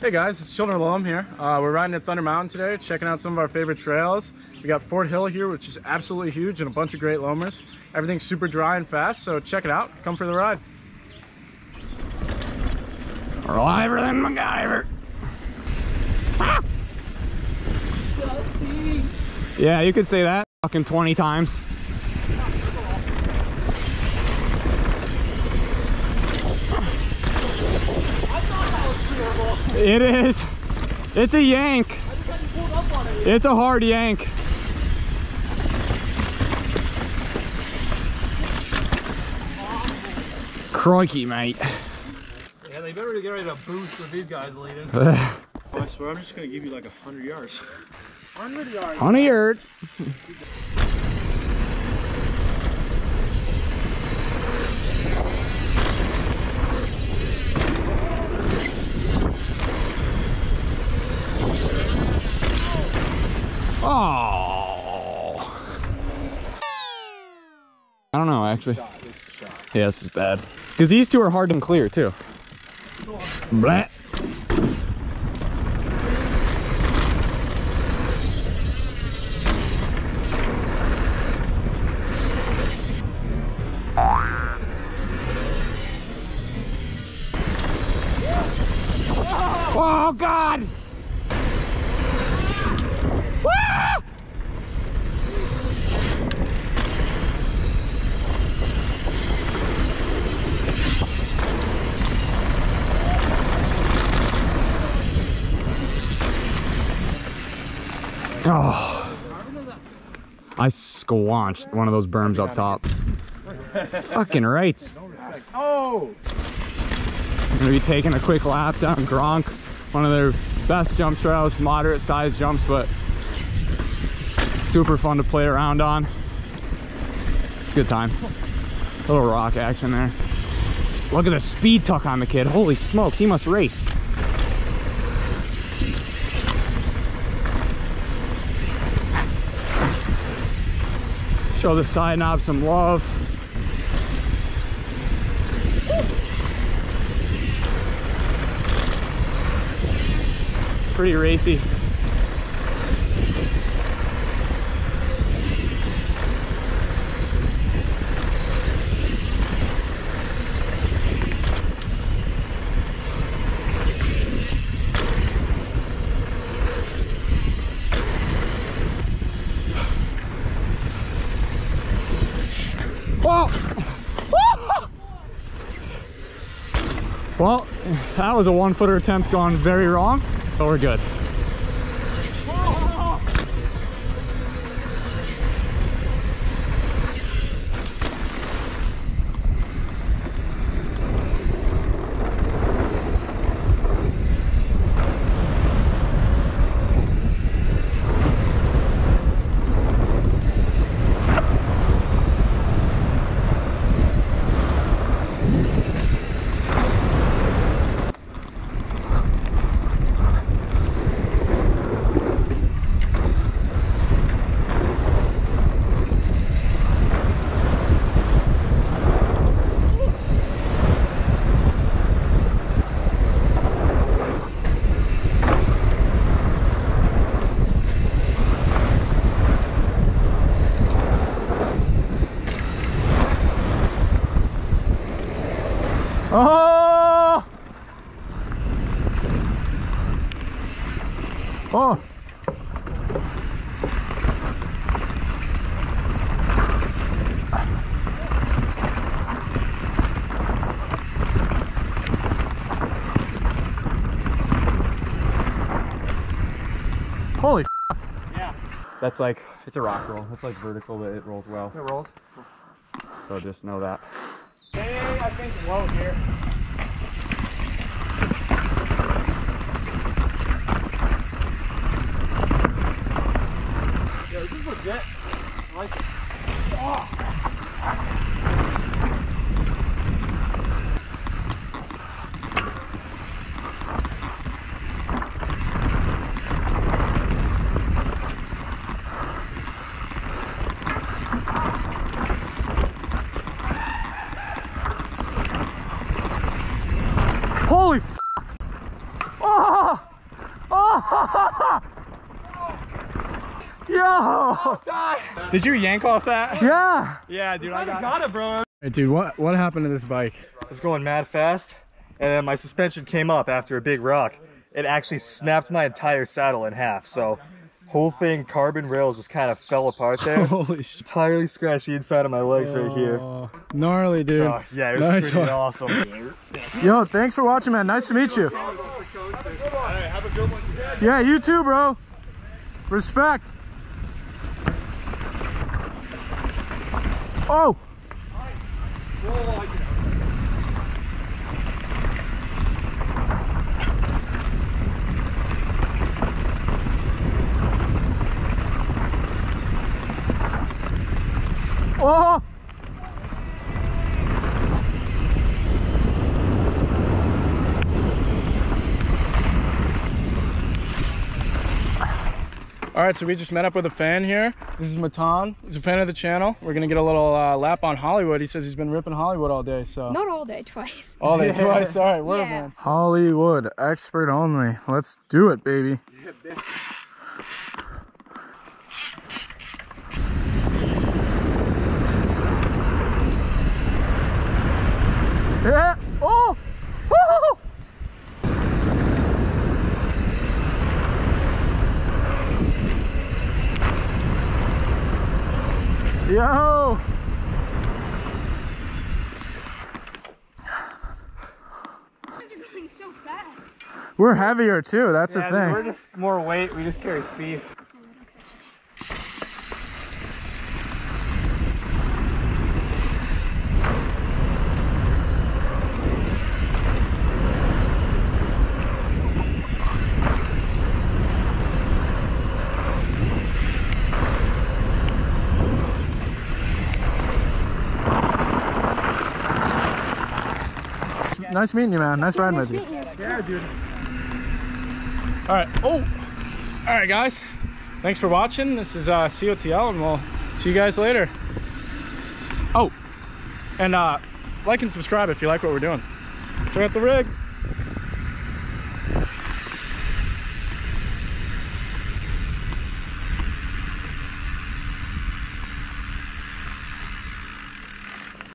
Hey guys, it's Children of Loam here. Uh, we're riding at Thunder Mountain today, checking out some of our favorite trails. We got Fort Hill here, which is absolutely huge, and a bunch of great loamers. Everything's super dry and fast, so check it out. Come for the ride. Liver than MacGyver. Ah! Yeah, you could say that fucking 20 times. It is. It's a yank. It's a hard yank. Crikey, mate. Yeah, they better get ready to boost with these guys leading. I swear I'm just gonna give you like a hundred yards. 100 yards. On a I don't know actually. Yeah, this is bad. Because these two are hard and clear too. Blah. Oh God! Oh. I squanched one of those berms up top. Fucking rights. Oh! I'm gonna be taking a quick lap down Gronk, one of their best jump trails, moderate sized jumps, but super fun to play around on. It's a good time. A Little rock action there. Look at the speed tuck on the kid. Holy smokes, he must race. Show the side knob some love. pretty racy. Well, that was a one footer attempt gone very wrong, but we're good. Oh! Oh! Holy Yeah. That's like, it's a rock roll. It's like vertical, but it rolls well. It rolls. So just know that. Stay, I think, low here. Yo! Did you yank off that? Yeah. Yeah, dude, I got, got it. it, bro. Hey, dude, what what happened to this bike? It was going mad fast, and then my suspension came up after a big rock. It actually snapped my entire saddle in half, so whole thing carbon rails just kind of fell apart there. Holy shit. Entirely scratched the inside of my legs oh, right here. Oh, gnarly, dude. So, yeah, it was nice pretty one. awesome. Yo, thanks for watching, man. Nice to meet you. Yeah, you too, bro. Respect. Oh! Oh! All right, so we just met up with a fan here. This is Matan. He's a fan of the channel. We're gonna get a little uh, lap on Hawleywood. He says he's been ripping Hawleywood all day, so. Not all day, twice. All day twice. All right, word Yeah. man. Hawleywood, expert only. Let's do it, baby. Yeah. Oh. Yo. You guys are going so. We're heavier too. That's Yeah, the thing. we're just more weight. We just carry speed. Nice meeting you, man. Nice riding with you. Yeah, dude. All right. Oh. All right, guys. Thanks for watching. This is uh, COTL, and we'll see you guys later. Oh, and uh, like and subscribe if you like what we're doing. Check out the rig.